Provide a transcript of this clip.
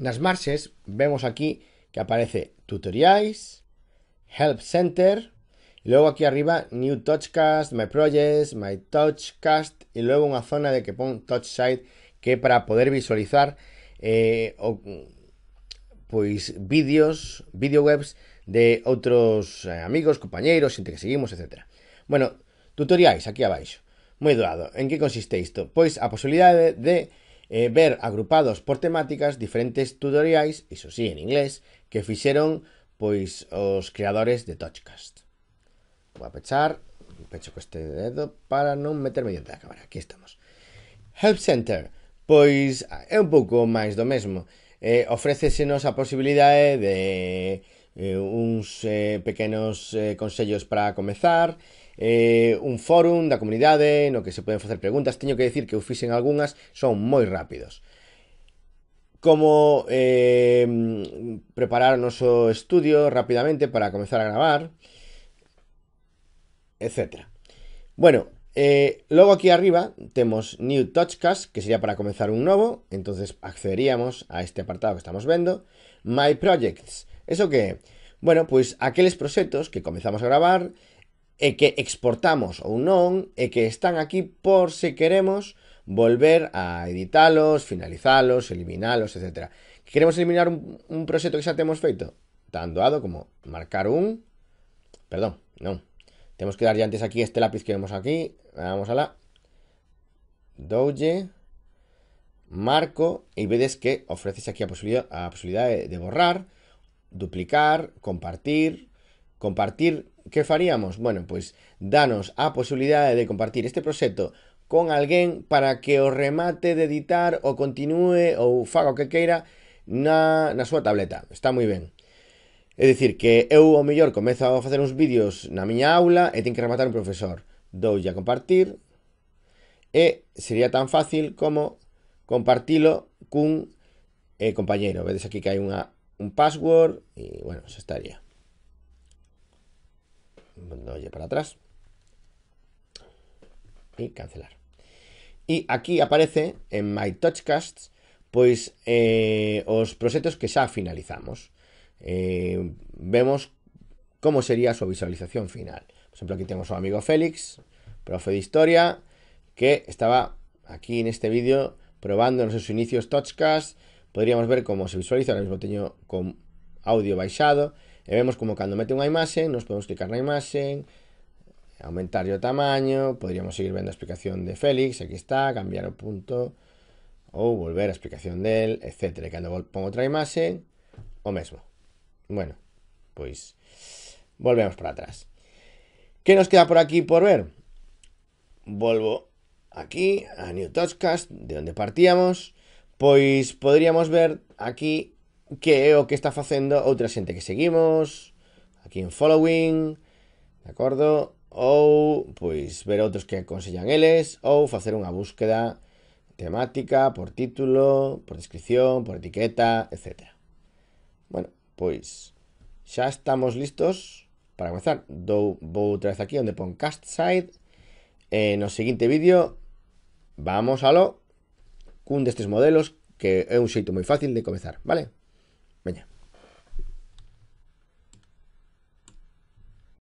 Nas marxes vemos aquí que aparece tutoriais, help center, y luego aquí arriba new touchcast, my projects, my touchcast y luego unha zona de que pon touch site que para poder visualizar eh, pois vídeos, video webs de outros eh, amigos, compañeiros, xente que seguimos, etc. Bueno, tutoriais aquí abaixo. Moi doado. En que consiste isto? Pois a posibilidade de eh, ver agrupados por temáticas diferentes tutoriais, iso sí, en inglés, que fixeron pois os creadores de Touchcast. Vou a pechar, pecho co este dedo para non meterme diante da cámara. Aquí estamos. Help Center, pois é un pouco máis do mesmo. Eh, ofrécesenos a posibilidade de eh, uns eh, pequenos eh, consellos para comezar, eh, un fórum da comunidade no que se poden facer preguntas. Teño que decir que eu fixen algunhas, son moi rápidos. Como eh, preparar o estudio rapidamente para comenzar a gravar, etc. Bueno, eh, logo aquí arriba temos New Touchcast, que sería para comenzar un novo, entonces accederíamos a este apartado que estamos vendo. My Projects, eso que Bueno, pois aqueles proxectos que comezamos a gravar e que exportamos ou non e que están aquí por se queremos volver a editalos, finalizalos, eliminalos, etc. Que queremos eliminar un, un proxecto que xa temos feito? Tan doado como marcar un... Perdón, non. Temos que darlle antes aquí este lápiz que vemos aquí. Vamos a la... Marco e vedes que ofreces aquí a posibilidade de borrar, duplicar, compartir, compartir, ¿qué faríamos? Bueno, pois danos a posibilidade de compartir este proxecto con alguén para que o remate de editar ou continúe ou faga o que queira na, na súa tableta. Está moi ben. É dicir, que eu ao mellor comezo a facer uns vídeos na miña aula e ten que rematar un profesor. Doulle a compartir e sería tan fácil como compartilo cun eh, compañeiro. Vedes aquí que hai unha un password e, bueno, xa estaría doy para atrás y cancelar. Y aquí aparece en My Touchcasts pois eh, os que xa finalizamos. Eh, vemos como sería a súa visualización final. Por exemplo, aquí temos o amigo Félix, profe de Historia, que estaba aquí neste vídeo probando nos seus inicios Touchcast. podríamos ver como se visualiza, ahora mismo teño con audio baixado, e vemos como cando mete unha imaxe, nos podemos clicar na imaxe, aumentar o tamaño, podríamos seguir vendo a explicación de Félix, aquí está, cambiar o punto, ou volver a explicación del, etc. E cando pongo outra imaxe, o mesmo. Bueno, pois volvemos para atrás. Que nos queda por aquí por ver? Volvo aquí a New Touchcast, de onde partíamos, pois podríamos ver aquí que é o que está facendo outra xente que seguimos, aquí en following, de acordo? Ou, pois, ver outros que aconsellan eles, ou facer unha búsqueda temática, por título, por descripción, por etiqueta, etc. Bueno, pois, xa estamos listos para comenzar. Dou, vou outra vez aquí onde pon cast side, e no seguinte vídeo, vamos a lo cun destes modelos que é un xeito moi fácil de comezar, vale? Veña.